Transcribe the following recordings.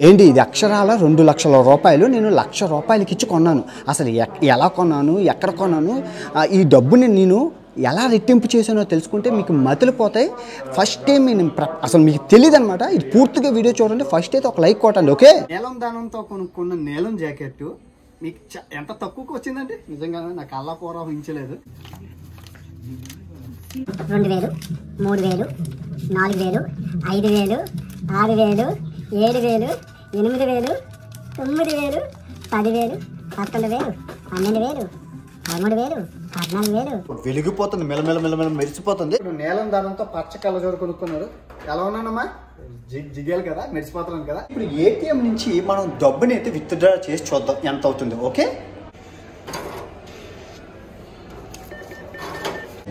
ఏంటి ఇది అక్షరాల? రెండు లక్షల రూపాయలు నేను లక్ష రూపాయలకి ఇచ్చి కొన్నాను. అసలు ఎలా కొన్నాను ఎక్కడ కొన్నాను? ఈ డబ్బుని నేను ఎలా రెట్టింపు చేశానో తెలుసుకుంటే మీకు మతులు పోతాయి. ఫస్ట్ టైం నేను ప్ర- అసలు మీకు తెలియదు అనమాట ఇది పూర్తిగా వీడియో చూడండి. ఫస్ట్ అయితే ఒక లైక్ కొట్టండి ఓకే? నీలం దానంతో కొనుక్కున్న నీలం జాకెట్ మీకు చ- ఎంత తక్కువకి వచ్చిందంటే నిజంగా నాకు అల్లా పూర ఊహించలేదు రెండు వేలు మూడు వేలు నాలుగు వేలు ఐదు వేలు ఆరు వేలు ఏడు వేలు ఎనిమిది వేలు తొమ్మిది వేలు పదివేలు పదకొండు వేలు పన్నెండు వేలు పదమూడు వేలు పద్నాలుగు వేలు వెలిగిపోతుంది మెలమెల మెలమెల మెరిసిపోతుంది. ఇప్పుడు నీలం దానంతో పచ్చ కళ్ళజోడు కొనుక్కున్నారు. ఎలా ఉన్నానమ్మా? జిగేలు కదా మెరిసిపోతున్నాను కదా. ఇప్పుడు ఏటీఎం నుంచి మనం డబ్బుని అయితే విత్డ్రా చేసి చూద్దాం ఎంత అవుతుంది ఓకే?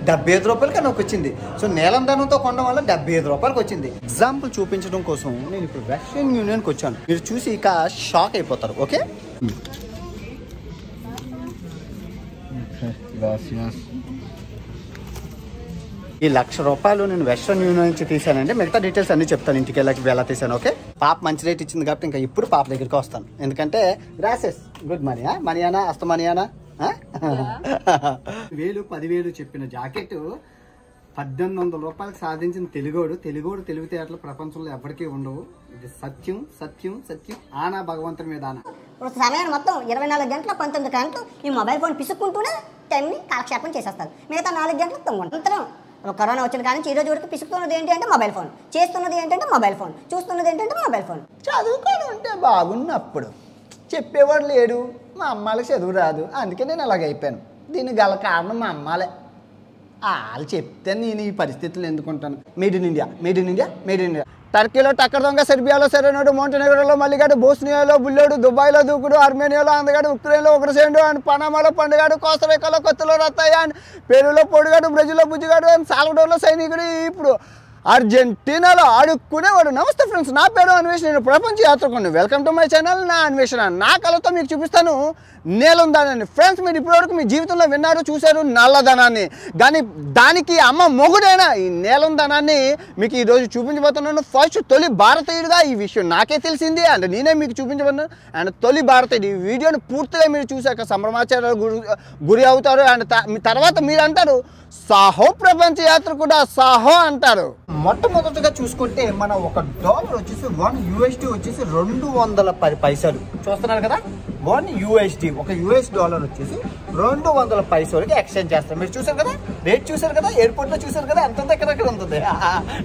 డెబ్బై ఐదు రూపాయలకి నాకు వచ్చింది. సో నీలం ధనంతో కొనడం వల్ల డెబ్బై ఐదు రూపాయలకి వచ్చింది. ఎగ్జాంపుల్ చూపించడం కోసం నేను ఇప్పుడు వెస్ట్రన్ యూనియన్కి వచ్చాను. మీరు చూసి ఇక షాక్ అయిపోతారు ఓకే ఈ లక్ష రూపాయలు నేను వెస్ట్రన్ యూనియన్ నుంచి తీసానంటే మిగతా డీటెయిల్స్ అన్ని చెప్తాను ఇంటికి వెళ్ళకి ఎలా తీసాను ఓకే పాప మంచి రేట్ ఇచ్చింది కాబట్టి ఇంకా ఇప్పుడు పాప దగ్గరికి వస్తాను. ఎందుకంటే గ్రాసెస్ గుడ్ మనీ మనీయానా అస్త మనీయానా వేలు పదివేలు చెప్పిన జాకెట్ పద్దెనిమిది వందల రూపాయలకు సాధించిన తెలుగోడు. తెలుగోడు తెలివితేటలు ప్రపంచంలో ఎవరికీ ఉండవు. ఇది సత్యం సత్యం సత్యం. ఆనా భగవంతుని మీద ఆనా. ఇప్పుడు సమయాన్ని మొత్తం ఇరవై నాలుగు గంటల పంతొమ్మిది గంటలు ఈ మొబైల్ ఫోన్ పిసుక్కుంటూనే టైంని కాలక్షేపం చేసేస్తారు. మిగతా నాలుగు గంటలు తొంగుంటారు కరోనా వచ్చిన కానీ ఈ రోజు వరకు పిసుకుతున్నది ఏంటి అంటే మొబైల్ ఫోన్. చేస్తున్నది ఏంటంటే మొబైల్ ఫోన్. చూస్తున్నది ఏంటంటే మొబైల్ ఫోన్. చదువుకొని ఉంటే బాగున్నప్పుడు. చెప్పేవాడు లేడు. మా అమ్మాలకి చదువు రాదు. అందుకే నేను అలాగ అయిపోయాను. దీనికి గల కారణం మా అమ్మాలే. వాళ్ళు చెప్తే నేను ఈ పరిస్థితులు ఎందుకుంటాను? Made in India made in India made in India టర్కీలో టక్కర్ దొంగ సెర్బియాలో సెరెనోడు మోంటెనెగ్రోలో మల్లిగాడు బోస్నియాలో బుల్లోడు దుబాయ్లో దూకుడు ఆర్మేనియాలో అందగాడు ఉక్రెయిన్లో ఒకరిసేండు అండ్ పనామాలో పండుగాడు కోసరేకాలో కొత్తలో రత్తయ్య అండ్ పెరులో పొడుగాడు బ్రెజిల్లో బుజ్జిగాడు అండ్ సాల్వడోర్లో సైనికుడు ఇప్పుడు. అర్జెంటీనాలో ఆడుకునేవాడు. నమస్తే ఫ్రెండ్స్ నా పేరు అన్వేషణ నేను ప్రపంచ యాత్రకుని. వెల్కమ్ టు మై ఛానల్ నా అన్వేషణ. నా కళతో మీకు చూపిస్తాను. నేలుందానని ఫ్రెండ్స్ మీరు ఇప్పటివరకు మీ జీవితంలో విన్నారు చూశారు నల్లధనాన్ని కానీ దానికి అమ్మ మొగుడైన ఈ నేలందనాన్ని మీకు ఈరోజు చూపించబోతున్నాను. ఫస్ట్ తొలి భారతీయుడిగా ఈ విషయం నాకే తెలిసింది అండ్ నేనే మీకు చూపించబోతున్నాను. అండ్ తొలి భారతీయుడు. ఈ వీడియోని పూర్తిగా మీరు చూశాక సంభ్రమాచారాలు గురి గురి అవుతారు అండ్ తర్వాత మీరు అంటారు సాహో ప్రపంచ యాత్ర కూడా సాహో అంటారు. మొట్టమొదటిగా చూసుకుంటే మన ఒక డాలర్ వచ్చేసి వన్ యూఎస్డి వచ్చేసి రెండు వందల పది పైసలు. చూస్తున్నారు కదా? వన్ యూఎస్డి ఒక యూఎస్ డాలర్ వచ్చేసి రెండు వందల పైసలకి ఎక్స్చేంజ్ చేస్తారు. మీరు చూసారు కదా? రేట్ చూసారు కదా? ఎయిర్పోర్ట్లో చూసారు కదా? ఎంత ఉంది ఎక్కడెక్కడ ఉంటుంది?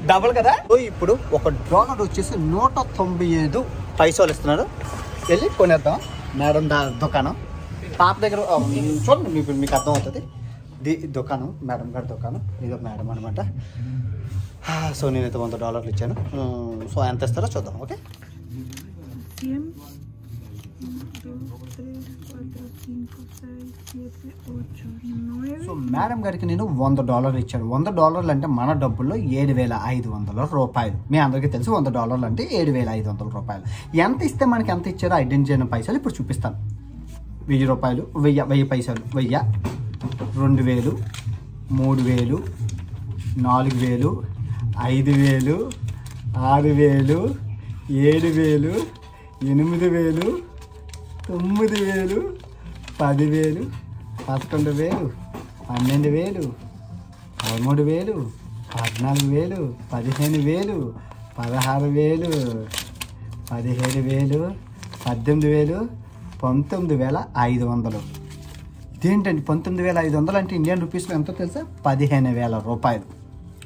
డబుల్ కదా? ఇప్పుడు ఒక డాలర్ వచ్చేసి నూట తొంభై ఐదు పైసలు ఇస్తున్నారు. వెళ్ళి కొనేద్దాం. మేడం దా దుకాణం. పాప దగ్గర చూడండి మీకు మీకు అర్థం అవుతుంది ది దుకాణం మేడం గారి దుకాణం. ఇదో మేడం అనమాట సో నేనైతే వంద డాలర్లు ఇచ్చాను. సో ఎంత ఇస్తారో చూద్దాం ఓకే? 100, 1, 2, 3, 4, 5, 6, 7, 8, 9. సో మేడం గారికి నేను వంద డాలర్లు ఇచ్చాను. వంద డాలర్లు అంటే మన డబ్బుల్లో ఏడు వేల ఐదు వందల రూపాయలు. మీ అందరికీ తెలుసు వంద డాలర్లు అంటే ఏడు వేల ఐదు వందల రూపాయలు. ఎంత ఇస్తే మనకి ఎంత ఇచ్చారో ఐడెంటిటీ అయిన పైసలు ఇప్పుడు చూపిస్తాను. వెయ్యి రూపాయలు వెయ్యి వెయ్యి పైసలు వెయ్యి. రెండు వేలు మూడు వేలు నాలుగు వేలు ఐదు వేలు ఆరు వేలు ఏడు వేలు ఎనిమిది వేలు తొమ్మిది వేలు పదివేలు పదకొండు వేలు పన్నెండు వేలు పదమూడు వేలు పద్నాలుగు వేలు పదిహేను వేలు పదహారు వేలు పదిహేడు వేలు పద్దెనిమిది వేలు పంతొమ్మిది వేల ఐదు వందలు. ఇదేంటండి? పంతొమ్మిది వేల ఐదు వందలు అంటే ఇండియన్ రూపీస్లో ఎంతో తెలుసా? పదిహేను వేల రూపాయలు.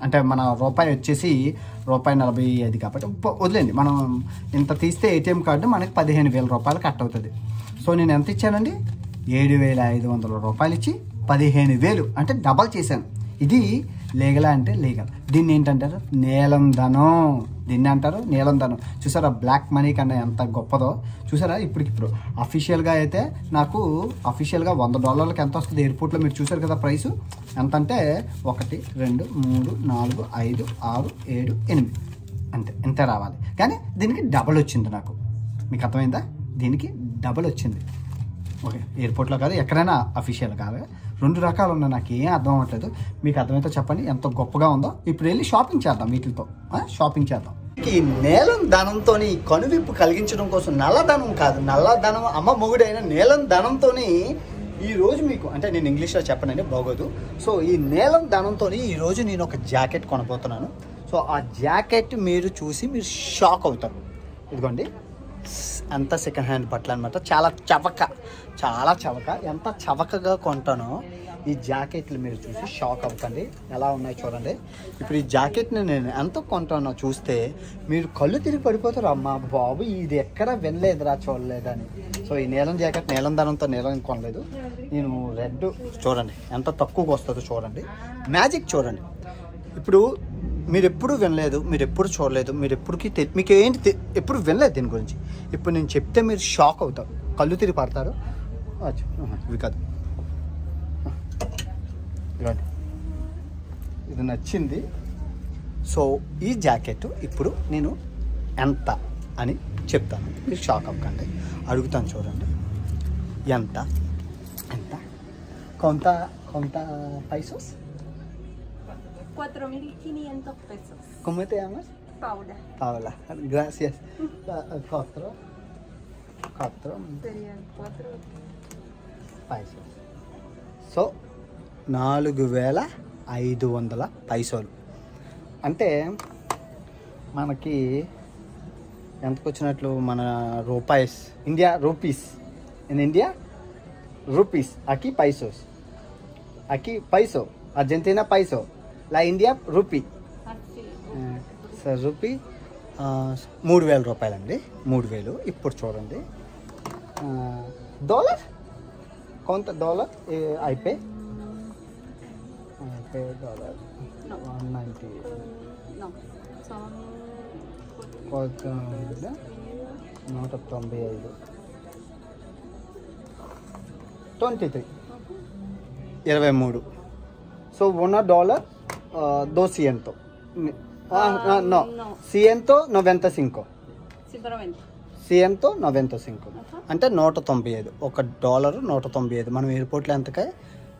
అంటే మన రూపాయి వచ్చేసి రూపాయి నలభై ఐదు కాబట్టి వదిలేండి మనం ఇంత తీస్తే ఏటీఎం కార్డు మనకి పదిహేను వేల రూపాయలు కట్ అవుతుంది. సో నేను ఎంత ఇచ్చానండి? ఏడు వేల ఐదు వందల రూపాయలు ఇచ్చి పదిహేను వేలు అంటే డబల్ చేశాను. ఇది లీగలా అంటే లీగల్ దీన్ని ఏంటంటారు? నీలం ధనం. దీన్ని అంటారు? నీలం ధనం. చూసారా? బ్లాక్ మనీ కన్నా ఎంత గొప్పదో? చూసారా? ఇప్పటికిప్పుడు అఫీషియల్గా అయితే నాకు అఫీషియల్గా వంద డాలర్లకు ఎంత వస్తుంది? ఎయిర్పోర్ట్లో మీరు చూసారు కదా ప్రైస్ ఎంత అంటే ఒకటి రెండు మూడు నాలుగు ఐదు ఆరు ఏడు ఎనిమిది. అంతే. ఇంతే రావాలి? కానీ దీనికి డబల్ వచ్చింది నాకు. మీకు అర్థమైందా? దీనికి డబల్ వచ్చింది. ఓకే. ఎయిర్పోర్ట్లో కాదు ఎక్కడైనా అఫీషియల్ కాదు. రెండు రకాలు ఉన్నాయి నాకు ఏం అర్థం అవ్వట్లేదు. మీకు అర్థమైతే చెప్పండి ఎంత గొప్పగా ఉందో. ఇప్పుడు వెళ్ళి షాపింగ్ చేద్దాం వీటితో. షాపింగ్ చేద్దాం. ఈ నేలం ధనంతో కనువిప్పు కలిగించడం కోసం నల్లధనం కాదు నల్లధనం అమ్మ మొగుడైన నేలం ధనంతో ఈరోజు మీకు అంటే నేను ఇంగ్లీష్లో చెప్పనండి బాగోదు. సో ఈ నేలం ధనంతో ఈ రోజు నేను ఒక జాకెట్ కొనబోతున్నాను. సో ఆ జాకెట్ మీరు చూసి మీరు షాక్ అవుతారు. ఇదిగోండి. అంత సెకండ్ హ్యాండ్ బట్టలు అనమాట చాలా చవక చాలా చవక. ఎంత చవకగా కొంటానో ఈ జాకెట్లు మీరు చూసి షాక్ అవ్వకండి. ఎలా ఉన్నాయి చూడండి. ఇప్పుడు ఈ జాకెట్ని నేను ఎంత కొంటానో చూస్తే మీరు కళ్ళు తిరిగి పడిపోతారు. అమ్మా బాబు ఇది ఎక్కడ వినలేదురా చూడలేదని. సో ఈ నీలం జాకెట్ నీలం ధనంతో నీలం కొనలేదు. నేను రెడ్ చూడండి ఎంత తక్కువగా వస్తుందో చూడండి. మ్యాజిక్ చూడండి. ఇప్పుడు మీరు ఎప్పుడు వినలేదు మీరు ఎప్పుడు చూడలేదు మీరు ఎప్పుడుకి తె- మీకు ఏంటి తె- ఎప్పుడు వినలేదు దీని గురించి. ఇప్పుడు నేను చెప్తే మీరు షాక్ అవుతారు. కళ్ళు తిరిగి పడతారు. ఇవి కాదు. ఇవ్వండి. ఇది నచ్చింది. సో ఈ జాకెట్ ఇప్పుడు నేను ఎంత అని చెప్తాను. మీరు షాక్ అవ్వకండి. అడుగుతాను చూడండి. ఎంత? ఎంత? కొంత కొంత pesos? 4.500 pesos. ¿Cómo te llamas? Paula. Paula. Gracias. Cuatro. Cuatro Serían 4. పైసలు సో నాలుగు వేల ఐదు వందల పైసలు అంటే మనకి ఎంతకు వచ్చినట్లు మన రూపాయిస్ India rupees in India rupees అకి పైసోస్ అకి పైసో అర్జెంటీనా పైసో లా ఇండియా రూపీ. సార్ రూపీ మూడు వేల రూపాయలండి. మూడు వేలు. ఇప్పుడు చూడండి. డాలర్? కొంత డాలర్? అయిపోయి డాలర్. One ninety. నూట తొంభై ఐదు. Twenty three. ఇరవై మూడు. సో ఉన్న డాలర్ దో సిఎన్తో నో no. సిఎన్తో నొవెంత సింకో 190. సిఎన్తో నొవెంత సింకో Ajá. అంటే నూట తొంభై ఐదు. ఒక డాలర్ నూట తొంభై ఐదు. మనం ఎయిర్పోర్ట్లో ఎంతకాయ?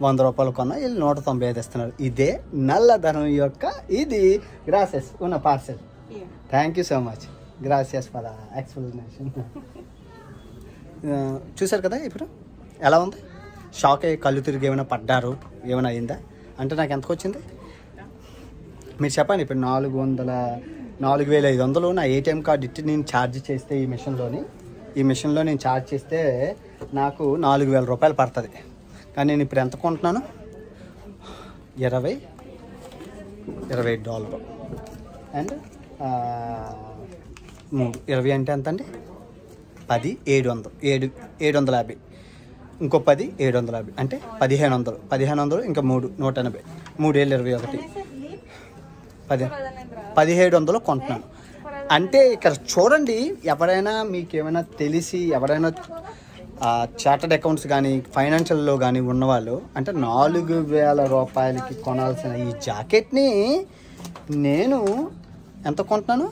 వంద రూపాయలు కొన్నా వీళ్ళు నూట తొంభై ఐదు ఇస్తున్నారు. ఇదే నల్లధనం యొక్క ఇది. గ్రాసెస్ ఉన్న parcel. Thank you so much gracias for explanation చూసారు కదా ఇప్పుడు? ఎలా ఉంది? షాక్ అయ్యి కళ్ళు తిరిగి ఏమైనా పడ్డారు? ఏమైనా అయిందా? అంటే నాకు ఎంతకు వచ్చింది మీరు చెప్పండి ఇప్పుడు నాలుగు వందల నాలుగు వేల ఐదు వందలు నా ఏటీఎం కార్డు ఇట్టి నేను ఛార్జ్ చేస్తే ఈ మిషన్లోని ఈ మిషన్లో నేను ఛార్జ్ చేస్తే నాకు నాలుగు వేల రూపాయలు పడుతుంది. కానీ నేను ఇప్పుడు ఎంత కొంటున్నాను? ఇరవై ఇరవై డాలర్ అండ్ మూడు ఇరవై అంటే ఎంత అండి పది ఏడు వందలు ఏడు ఏడు వందల యాభై. ఇంకో పది ఏడు వందల యాభై. అంటే పదిహేను వందలు పదిహేను వందలు ఇంకా మూడు నూట ఎనభై. మూడు వేలు ఇరవై ఒకటి. పది పదిహేడు వందలు కొంటున్నాను. అంటే ఇక్కడ చూడండి ఎవరైనా మీకు ఏమైనా తెలిసి ఎవరైనా చార్టర్డ్ అకౌంట్స్ కానీ ఫైనాన్షియల్లో కానీ ఉన్నవాళ్ళు అంటే నాలుగు వేల రూపాయలకి కొనాల్సిన ఈ జాకెట్ని నేను ఎంత కొంటున్నాను?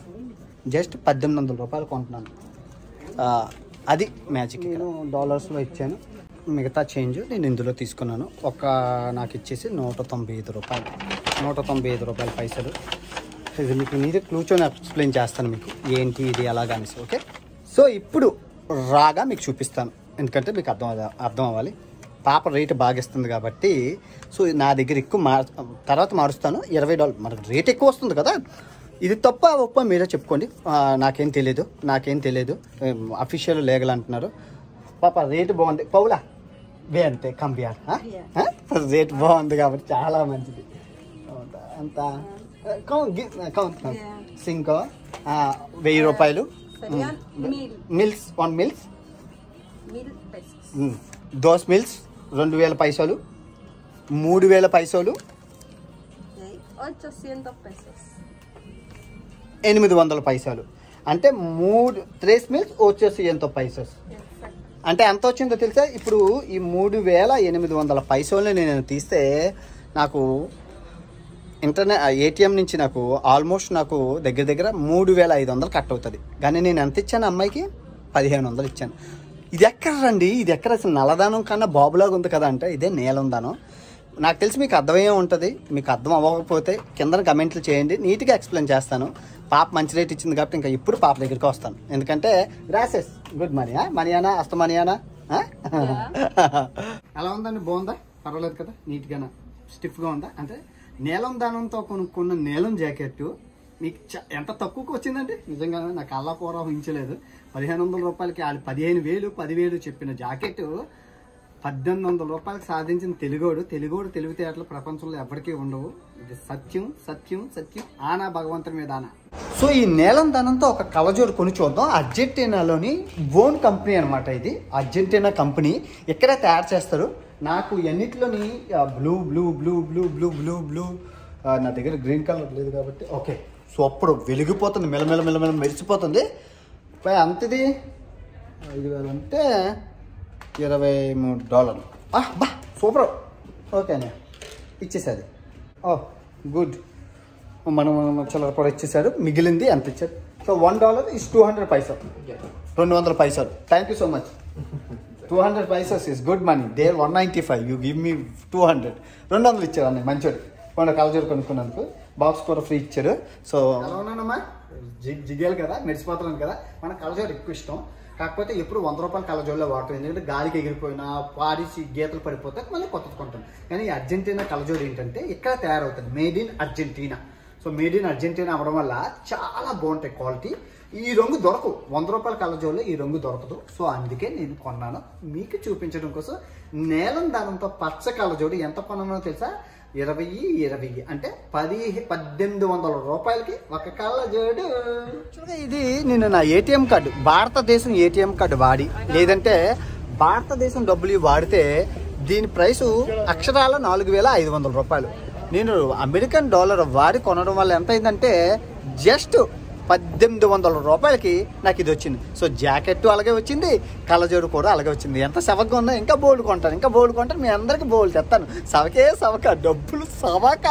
జస్ట్ పద్దెనిమిది వందల రూపాయలు కొంటున్నాను. అది మ్యాజిక్ నేను డాలర్స్లో ఇచ్చాను. మిగతా చేంజ్ నేను ఇందులో తీసుకున్నాను. ఒక నాకు ఇచ్చేసి నూట తొంభై ఐదు రూపాయలు. నూట తొంభై ఐదు రూపాయల పైసలు. ఇది మీకు నీదే కూర్చొని ఎక్స్ప్లెయిన్ చేస్తాను మీకు. ఏంటి ఇది ఎలాగనేసి ఓకే? సో ఇప్పుడు రాగా మీకు చూపిస్తాను. ఎందుకంటే మీకు అర్థం అర్థం అవ్వాలి. పాప రేటు బాగా ఇస్తుంది కాబట్టి సో నా దగ్గర ఎక్కువ మార్ తర్వాత మారుస్తాను. ఇరవై డాలర్ మనకు రేట్ ఎక్కువ వస్తుంది కదా. ఇది తప్ప ఒప్ప మీరే చెప్పుకోండి. నాకేం తెలియదు నాకేం తెలియదు అఫీషియల్ లేగలు అంటున్నారు పాప రేటు బాగుంది. పౌలా వే అంతే కంపియార్ రేట్ బాగుంది కాబట్టి చాలా మంచిది. అంత కౌంట్ సింకో వెయ్యి రూపాయలు. Serían mil. మిల్స్ వన్ మిల్స్. దోస్ మిల్స్ రెండు వేల పైసలు. మూడు వేల పైసలు. Ok. 800 pesos. ఎనిమిది వందల పైసలు. అంటే మూడు త్రేస్ మిల్స్ వచ్చేసి ఎంతో పైసస్. అంటే ఎంత వచ్చిందో తెలుసా? ఇప్పుడు ఈ మూడు వేల ఎనిమిది వందల పైసలు నేను తీస్తే నాకు ఇంటర్నెట్ ఏటీఎం నుంచి నాకు ఆల్మోస్ట్ నాకు దగ్గర దగ్గర మూడు వేల ఐదు వందలు కట్ అవుతుంది. కానీ నేను ఎంత ఇచ్చాను అమ్మాయికి? పదిహేను వందలు ఇచ్చాను. ఇది ఎక్కడ రండి? ఇది ఎక్కడ? అసలు నల్లదానం కన్నా బాబులాగా ఉంది కదా అంటే ఇదే నేలందానం. నాకు తెలిసి మీకు అర్థమయ్యే ఉంటుంది. మీకు అర్థం అవ్వకపోతే కింద కమెంట్లు చేయండి. నీట్గా ఎక్స్ప్లెయిన్ చేస్తాను. పాప మంచి రేట్ ఇచ్చింది కాబట్టి ఇంకా ఇప్పుడు పాప దగ్గరికి వస్తాను. ఎందుకంటే గ్రాసెస్ గుడ్ మనీ మనీయానా అస్త మనీయానా ఎలా ఉందండి? బాగుందా? పర్వాలేదు కదా? నీట్గానా? స్టిఫ్గా ఉందా? అంటే నీలం దానంతో కొనుక్కున్న నీలం జాకెట్ మీకు ఎంత తక్కువకి వచ్చిందండి? నిజంగానే నాకు అల్లా కూర ఊహించలేదు. పదిహేను వందల రూపాయలకి వాళ్ళు పదిహేను వేలు పదివేలు చెప్పిన జాకెట్ పద్దెనిమిది వందల రూపాయలకు సాధించిన తెలుగోడు. తెలుగోడు తెలివితేటలు ప్రపంచంలో ఎవరికీ ఉండవు. ఇది సత్యం సత్యం సత్యం. ఆనా భగవంతుని మీద ఆనా. సో ఈ నేలం ధనంతో ఒక కలజోడు కొని చూద్దాం. అర్జెంటీనాలోని ఓన్ కంపెనీ అనమాట ఇది. Argentina company. ఇక్కడే తయారు చేస్తారు. నాకు ఎన్నిటిలోని blue blue blue blue blue blue blue నా దగ్గర గ్రీన్ కలర్ లేదు కాబట్టి. ఓకే. సో అప్పుడు వెలిగిపోతుంది. మెలమెల మెలమెల మెరిసిపోతుంది. అంతది. ఐదు వేలు అంటే ఇరవై మూడు డాలర్లు. బా సూపర్ ఓకేనే ఇచ్చేసాది ఓ గుడ్ మనం చిల్లర కూడా ఇచ్చేసాడు. మిగిలింది ఎంత ఇచ్చారు so one dollar is two hundred పైసా రెండు వందల పైసలు thank you so much two hundred పైసస్ is good money they one ninety five you give me two hundred రెండు వందలు ఇచ్చారు అన్నయ్య మంచోడు. కొండ కలజోడు కొనుక్కున్నందుకు. బాక్స్ కూడా ఫ్రీ ఇచ్చారు సో ఎలా ఉన్నానమ్మా? జిగ్ జిగేలు కదా మెరిసిపోతున్నాను కదా. మన కలజోడు ఎక్కువ ఇష్టం. కాకపోతే ఎప్పుడు వంద రూపాయల కళ్ళజోళ్ళే వాడతాం. ఎందుకంటే గాలికి ఎగిరిపోయినా పాడిసి గీతలు పడిపోతే మళ్ళీ కొత్తది కొంటాం. కానీ ఈ అర్జెంటీనా కళ్ళజోడు ఏంటంటే ఇక్కడ తయారవుతుంది? Made in Argentina. So made in Argentina అవ్వడం వల్ల చాలా బాగుంటాయి క్వాలిటీ. ఈ రంగు దొరకదు వంద రూపాయల కళ్ళజోళ్ళు ఈ రంగు దొరకదు. సో అందుకే నేను కొన్నాను. మీకు చూపించడం కోసం నేలం దానంతో పచ్చ కళ్ళజోడు ఎంత కొన్నానో తెలుసా? ఇరవై ఇరవై. అంటే పది పద్దెనిమిది వందల రూపాయలకి ఒక కళ్ళజోడు ఇది నేను నా ఏటీఎం కార్డు. భారతదేశం ఏటీఎం కార్డు వాడి. లేదంటే భారతదేశం డబ్బులు వాడితే దీని ప్రైసు అక్షరాల నాలుగు వేల ఐదు వందల రూపాయలు. నేను అమెరికన్ డాలర్ వాడి కొనడం వల్ల ఎంత అయిందంటే జస్ట్ పద్దెనిమిది వందల రూపాయలకి నాకు ఇది వచ్చింది. సో జాకెట్ అలాగే వచ్చింది కళ్ళజోడు కూడా అలాగే వచ్చింది. ఎంత సవక ఉందో ఇంకా బోల్డ్ కొంటాను ఇంకా బోల్డ్ కొంటాను మీ అందరికీ బోల్డ్ తెస్తాను. సవకే సవక డబ్బులు సవక.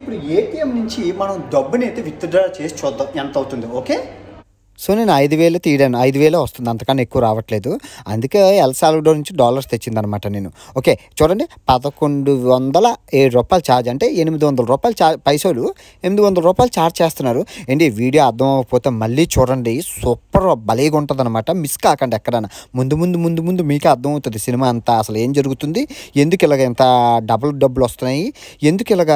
ఇప్పుడు ఏటీఎం నుంచి మనం డబ్బుని అయితే విత్డ్రా చేసి చూద్దాం ఎంత అవుతుంది ఓకే? సో నేను ఐదు వేలు తీయడాను ఐదు వేలే వస్తుంది. అంతకన్నా ఎక్కువ రావట్లేదు. అందుకే ఎల్ సాల్వడోర్ నుంచి డాలర్స్ తెచ్చిందనమాట నేను. ఓకే చూడండి. పదకొండు వందల ఏడు రూపాయలు ఛార్జ్ అంటే ఎనిమిది వందల రూపాయలు చా పైసలు ఎనిమిది వందల రూపాయలు ఛార్జ్ చేస్తున్నారు. ఏంటి? వీడియో అర్థం అవ్వకపోతే మళ్ళీ చూడండి. సూపర్ భలేగా ఉంటుంది అనమాట మిస్ కాకండి ఎక్కడైనా. ముందు ముందు ముందు ముందు మీకే అర్థమవుతుంది సినిమా అంతా అసలు ఏం జరుగుతుంది? ఎందుకు ఇలాగ ఎంత డబుల్ డబ్బులు వస్తున్నాయి? ఎందుకు ఇలాగ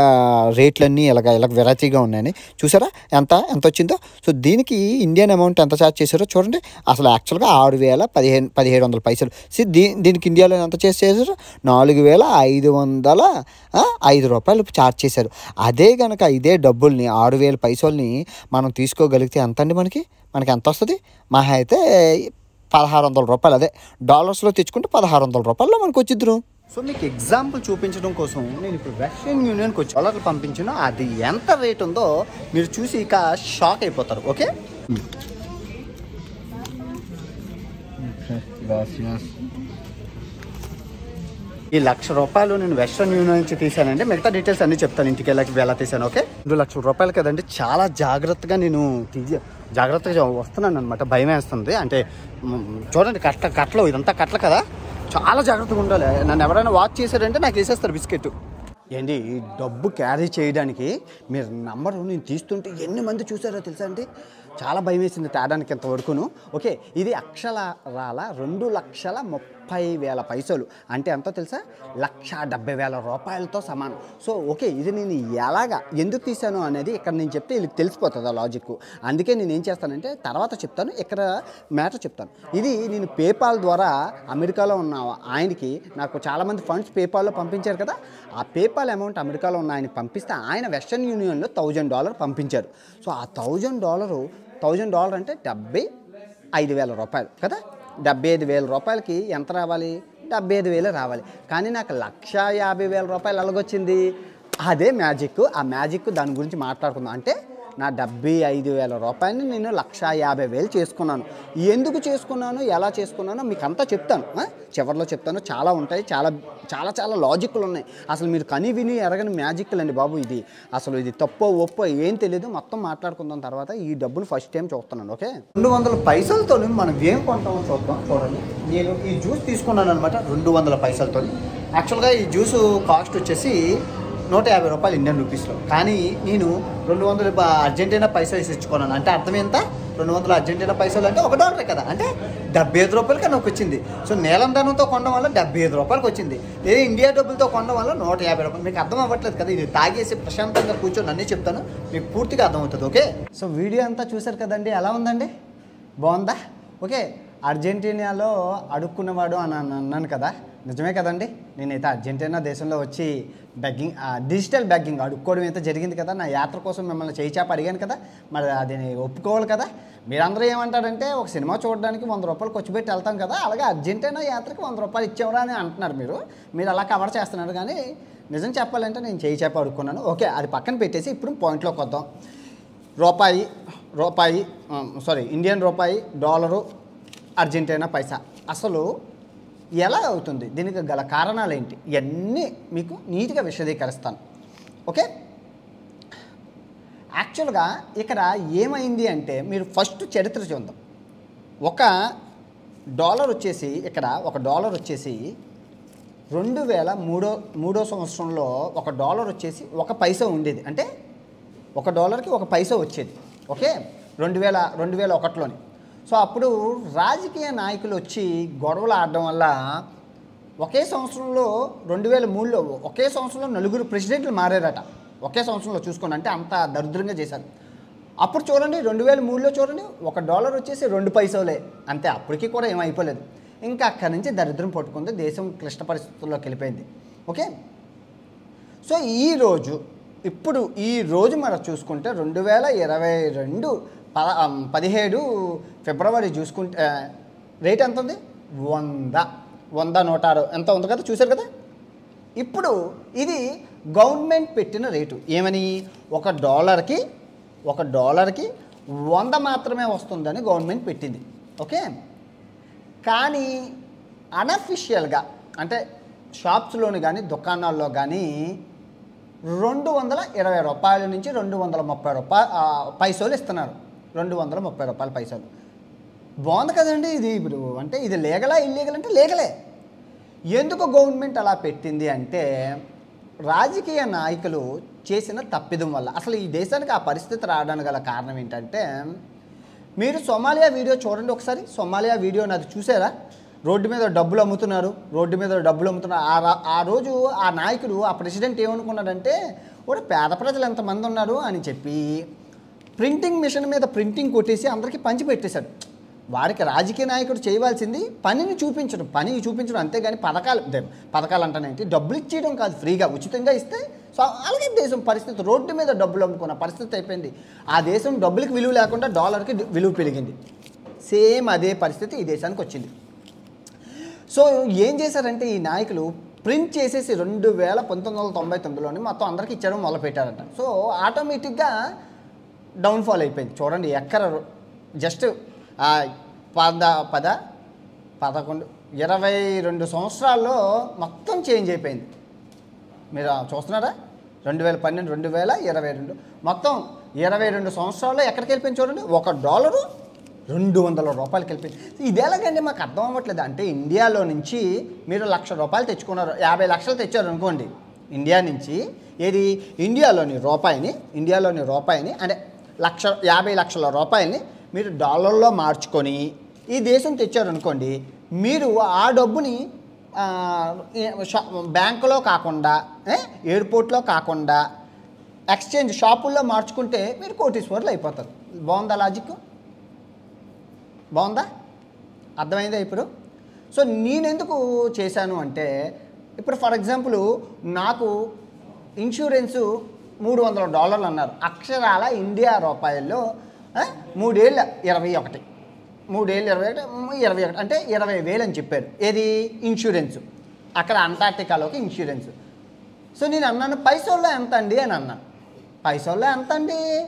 రేట్లన్నీ ఇలాగ ఇలాగ వెరైటీగా ఉన్నాయని. చూసారా? ఎంత ఎంత వచ్చిందో? సో దీనికి ఇండియన్ అమౌంట్ ఎంత ఛార్జ్ చేశారో చూడండి. అసలు యాక్చువల్గా ఆరు వేల పదిహేను పదిహేడు వందల పైసలు. సి దీ దీనికి ఇండియాలో ఎంత చేసి చేశారు? నాలుగు వేల ఐదు వందల ఐదు రూపాయలు ఛార్జ్ చేశారు. అదే కనుక ఇదే డబ్బుల్ని ఆరు వేల పైసల్ని మనం తీసుకోగలిగితే ఎంత అండి మనకి? మనకి ఎంత వస్తుంది? మహా అయితే పదహారు వందల రూపాయలు అదే. డాలర్స్లో తెచ్చుకుంటే పదహారు వందల రూపాయల్లో మనకు వచ్చిద్దరు. సో మీకు ఎగ్జాంపుల్ చూపించడం కోసం నేను ఇప్పుడు రష్యన్ యూనియన్కి వచ్చి డాలర్లు పంపించిన అది ఎంత రేట్ ఉందో మీరు చూసి ఇక షాక్ అయిపోతారు ఓకే? ఈ లక్ష రూపాయలు నేను వెస్ట్రన్ యూనియన్ నుంచి తీసానండి మిగతా డీటెయిల్స్ అన్ని చెప్తాను ఇంటికి వెళ్ళకి ఎలా తీసాను ఓకే? రెండు లక్షల రూపాయలు కదండి. చాలా జాగ్రత్తగా నేను తీయ జాగ్రత్తగా వస్తున్నాను అనమాట భయం వేస్తుంది. అంటే చూడండి కట్ట కట్టలు ఇదంతా కట్టలు కదా. చాలా జాగ్రత్తగా ఉండాలి. నన్ను ఎవరైనా వాచ్ చేశారంటే నాకు వేసేస్తారు బిస్కెట్ ఏంటి ఈ డబ్బు క్యారీ చేయడానికి మీరు నంబరు నేను తీస్తుంటే ఎన్ని మంది చూసారో తెలుసా అండి? చాలా భయం వేసింది తేడానికి ఇంతవరకును ఓకే ఇది అక్షరాల రెండు లక్షల ముప్పై వేల పైసలు. అంటే ఎంతో తెలుసా? లక్ష డెబ్బై వేల రూపాయలతో సమానం. సో ఓకే ఇది నేను ఎలాగా ఎందుకు తీశాను అనేది ఇక్కడ నేను చెప్తే వీళ్ళకి తెలిసిపోతుంది ఆ లాజిక్ అందుకే నేను ఏం చేస్తానంటే తర్వాత చెప్తాను ఇక్కడ మ్యాటర్ చెప్తాను. ఇది నేను పేపాల్ ద్వారా అమెరికాలో ఉన్న ఆయనకి నాకు చాలామంది ఫండ్స్ పేపాల్లో పంపించారు కదా ఆ పేపాల్ అమౌంట్ అమెరికాలో ఉన్న ఆయన పంపిస్తే ఆయన వెస్టర్న్ యూనియన్లో థౌజండ్ డాలర్ పంపించారు. సో ఆ థౌజండ్ డాలరు థౌజండ్ డాలర్ అంటే డెబ్బై ఐదు వేల రూపాయలు కదా? డెబ్బై ఐదు వేల రూపాయలకి ఎంత రావాలి? డెబ్బై ఐదు వేలు రావాలి. కానీ నాకు లక్ష యాభై వేల రూపాయలు ఎలాగొచ్చింది? అదే మ్యాజిక్. ఆ మ్యాజిక్ దాని గురించి మాట్లాడుకుందాం. అంటే నా డెబ్బై ఐదు వేల రూపాయలని నేను లక్ష యాభై వేలు చేసుకున్నాను. ఎందుకు చేసుకున్నాను? ఎలా చేసుకున్నానో మీకు అంతా చెప్తాను చివరిలో చెప్తాను. చాలా ఉంటాయి. చాలా చాలా చాలా లాజిక్లు ఉన్నాయి. అసలు మీరు కని విని ఎరగని మ్యాజిక్లు అండి బాబు ఇది. అసలు ఇది తప్పో ఒప్పో ఏం తెలియదు మొత్తం మాట్లాడుకుందాం తర్వాత ఈ డబ్బులు ఫస్ట్ టైం చూస్తున్నాను ఓకే? రెండు వందల పైసలతో మనం ఏం కొంటామో చూద్దాం చూడండి. నేను ఈ జ్యూస్ తీసుకున్నాను అనమాట రెండు వందల పైసలతో యాక్చువల్గా ఈ జ్యూస్ కాస్ట్ వచ్చేసి నూట యాభై రూపాయలు ఇండియన్ రూపీస్లో కానీ నేను రెండు వందలు అర్జెంటీనా పైసలు వేసి ఇచ్చుకున్నాను అంటే అర్థం ఎంత రెండు వందల అర్జెంటీనా పైసలు అంటే ఒక డాలర్ కదా. అంటే డెబ్బై ఐదు రూపాయలకి నాకు వచ్చింది సో నీలం ధనంతో కొనడం వల్ల డెబ్బై ఐదు రూపాయలకి వచ్చింది. లేదా ఇండియా డబ్బులతో కొనడం వల్ల నూట యాభై రూపాయలు. మీకు అర్థం అవ్వట్లేదు కదా? ఇది తాగేసి ప్రశాంతంగా కూర్చొని అన్నీ చెప్తాను. మీకు పూర్తిగా అర్థమవుతుంది ఓకే? సో వీడియో అంతా చూశారు కదండి. ఎలా ఉందండి? బాగుందా? ఓకే. అర్జెంటీనాలో అడుక్కున్నవాడు అని అన్న- అన్నాను కదా. నిజమే కదండి? నేనైతే అర్జెంటీనా దేశంలో వచ్చి బెగ్గింగ్ డిజిటల్ బెగ్గింగ్ అడుక్కోవడం అయితే జరిగింది కదా. నా యాత్ర కోసం మిమ్మల్ని చేయి చేప అడిగాను కదా. మరి అది ఒప్పుకోవాలి కదా. మీరందరూ ఏమంటారంటే ఒక సినిమా చూడడానికి వంద రూపాయలు ఖర్చు పెట్టి వెళ్తాం కదా. అలాగే అర్జెంటీనా యాత్రకి వంద రూపాయలు ఇచ్చేవరా అని అంటున్నారు మీరు. మీరు అలా కవర్ చేస్తున్నారు కానీ నిజం చెప్పాలంటే నేను చేయి చేప అడుక్కున్నాను. ఓకే అది పక్కన పెట్టేసి ఇప్పుడు పాయింట్లోకి వద్దాం. రూపాయి రూపాయి సారీ ఇండియన్ రూపాయి డాలరు అర్జెంటీనా పైసా. అసలు ఎలా అవుతుంది? దీనికి గల కారణాలు ఏంటి ఇవన్నీ మీకు నీట్గా విశదీకరిస్తాను. ఓకే? యాక్చువల్గా ఇక్కడ ఏమైంది అంటే మీరు ఫస్ట్ చరిత్ర చూద్దాం. ఒక డాలర్ వచ్చేసి ఇక్కడ ఒక డాలర్ వచ్చేసి రెండు వేల మూడో మూడో సంవత్సరంలో ఒక డాలర్ వచ్చేసి ఒక పైసా ఉండేది. అంటే ఒక డాలర్కి ఒక పైసా వచ్చేది. ఓకే? రెండు వేల రెండు వేల ఒకటిలోని. సో అప్పుడు రాజకీయ నాయకులు వచ్చి గొడవలు ఆడడం వల్ల ఒకే సంవత్సరంలో రెండు వేల మూడులో ఒకే సంవత్సరంలో నలుగురు ప్రెసిడెంట్లు మారారట. ఒకే సంవత్సరంలో చూసుకోండి. అంటే అంత దరిద్రంగా చేశారు. అప్పుడు చూడండి రెండు వేల మూడులో చూడండి ఒక డాలర్ వచ్చేసి రెండు పైసలే. అంతే అప్పటికి కూడా ఏమైపోలేదు ఇంకా అక్కడి నుంచి దరిద్రం పట్టుకుంది దేశం క్లిష్ట పరిస్థితుల్లోకి వెళ్ళిపోయింది. ఓకే? సో ఈ రోజు ఇప్పుడు ఈ రోజు మనం చూసుకుంటే రెండు వేల ఇరవై రెండు పద పదిహేడు ఫిబ్రవరి చూసుకుంటే రేట్ ఎంత ఉంది వంద. వంద నూట ఆరు. ఎంత ఉంది కదా? చూశారు కదా? ఇప్పుడు ఇది గవర్నమెంట్ పెట్టిన రేటు. ఏమని? ఒక డాలర్కి ఒక డాలర్కి వంద మాత్రమే వస్తుందని గవర్నమెంట్ పెట్టింది. ఓకే? కానీ అనఫిషియల్గా అంటే షాప్స్లోని కానీ దుకాణాల్లో కానీ రెండు వందల ఇరవై రూపాయల నుంచి రెండు వందల ముప్పై రూపాయ పైసలు ఇస్తున్నారు. రెండు వందల ముప్పై రూపాయల పైసలు. బాగుంది కదండి ఇది ఇప్పుడు అంటే ఇది లీగలా ఇల్లీగల్ అంటే లీగలే. ఎందుకు గవర్నమెంట్ అలా పెట్టింది అంటే రాజకీయ నాయకులు చేసిన తప్పిదం వల్ల. అసలు ఈ దేశానికి ఆ పరిస్థితి రావడానికి గల కారణం ఏంటంటే మీరు సొమాలియా వీడియో చూడండి ఒకసారి. సొమాలియా వీడియో నాది చూసారా? రోడ్డు మీద డబ్బులు అమ్ముతున్నారు. రోడ్డు మీద డబ్బులు అమ్ముతున్నారు. ఆ రా- ఆ రోజు ఆ నాయకుడు ఆ ప్రెసిడెంట్ ఏమనుకున్నాడంటే ఒక పేద ప్రజలు ఎంతమంది ఉన్నారు? అని చెప్పి ప్రింటింగ్ మిషన్ మీద ప్రింటింగ్ కొట్టేసి అందరికీ పంచిపెట్టేశాడు వారికి రాజకీయ నాయకుడు చేయవలసింది పనిని చూపించడం పనిని చూపించడం అంతేగాని పథకాలు పథకాలు అంటానేంటి డబ్బులు ఇచ్చేయడం కాదు ఫ్రీగా ఉచితంగా ఇస్తే సో అలాగే దేశం పరిస్థితి రోడ్డు మీద డబ్బులు అమ్ముకున్న పరిస్థితి అయిపోయింది. ఆ దేశం డబ్బులకి విలువ లేకుండా డాలర్కి విలువ పెరిగింది. సేమ్ అదే పరిస్థితి ఈ దేశానికి వచ్చింది. సో ఏం చేశారంటే ఈ నాయకులు ప్రింట్ చేసేసి రెండు వేల పంతొమ్మిది వందల తొంభై తొమ్మిదిలోనే మొత్తం అందరికి ఇచ్చడం మొదలుపెట్టారంట. సో ఆటోమేటిక్గా డౌన్ఫాల్ అయిపోయింది. చూడండి ఎక్కడ జస్ట్ పద పద పదకొండు ఇరవై రెండు సంవత్సరాల్లో మొత్తం చేంజ్ అయిపోయింది. మీరు చూస్తున్నారా? రెండు వేల పన్నెండు రెండు వేల ఇరవై రెండు. మొత్తం ఇరవై రెండు సంవత్సరాల్లో ఎక్కడికి వెళ్ళిపోయింది చూడండి? ఒక డాలరు రెండు వందల రూపాయలకి వెళ్ళిపోయింది. ఇది ఎలాగండి? మాకు అర్థం అవ్వట్లేదు. అంటే ఇండియాలో నుంచి మీరు లక్ష రూపాయలు తెచ్చుకున్నారు. యాభై లక్షలు తెచ్చారు అనుకోండి. ఇండియా నుంచి ఏది? ఇండియాలోని రూపాయిని ఇండియాలోని రూపాయిని అంటే లక్ష యాభై లక్షల రూపాయలని మీరు డాలర్లో మార్చుకొని ఈ దేశం తెచ్చారు అనుకోండి మీరు ఆ డబ్బుని షా- బ్యాంకులో కాకుండా ఎయిర్పోర్ట్లో కాకుండా ఎక్స్చేంజ్ షాపుల్లో మార్చుకుంటే మీరు కోటీశ్వర్లు అయిపోతారు. బాగుందా లాజిక్? బాగుందా? అర్థమైందా ఇప్పుడు? సో నేనెందుకు చేశాను అంటే ఇప్పుడు ఫర్ ఎగ్జాంపుల్ నాకు ఇన్సూరెన్సు మూడు వందల డాలర్లు అన్నారు అక్షరాల ఇండియా రూపాయల్లో మూడేళ్ళ ఇరవై ఒకటి. మూడేళ్ళు ఇరవై ఒకటి ఇరవై ఒకటి. అంటే ఇరవై వేలు అని చెప్పారు. ఏది? ఇన్సూరెన్స్ అక్కడ అంటార్టికాలోకి ఇన్సూరెన్స్ సో నేను అన్నాను పైసల్లో ఎంత అండి అని అన్నాను పైసల్లో ఎంత అండి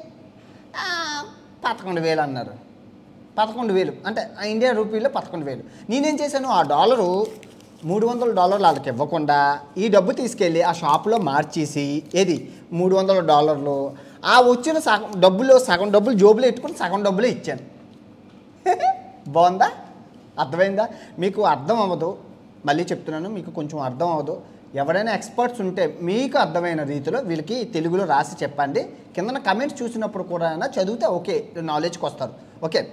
పదకొండు వేలు అన్నారు. పదకొండు వేలు. అంటే ఆ ఇండియా రూపీలో పదకొండు వేలు. నేనేం చేశాను? ఆ డాలరు మూడు వందల డాలర్లు వాళ్ళకి ఇవ్వకుండా ఈ డబ్బు తీసుకెళ్ళి ఆ షాప్లో మార్చేసి ఏది? మూడు వందల డాలర్లు. ఆ వచ్చిన సగం డబ్బులు సగం డబ్బులు జోబులు పెట్టుకుని సగం డబ్బులు ఇచ్చాను. బాగుందా? అర్థమైందా? మీకు అర్థం అవ్వదు. మళ్ళీ చెప్తున్నాను మీకు కొంచెం అర్థం అవ్వదు. ఎవరైనా ఎక్స్పర్ట్స్ ఉంటే మీకు అర్థమైన రీతిలో వీళ్ళకి తెలుగులో రాసి చెప్పండి. కిందన కమెంట్స్ చూసినప్పుడు కూడా చదివితే ఓకే నాలెడ్జ్కి వస్తారు. ఓకే.